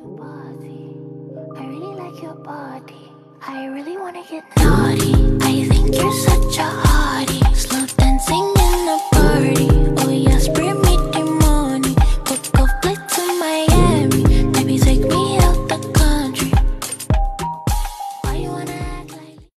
I really like your body. I really wanna get naughty. I think you're such a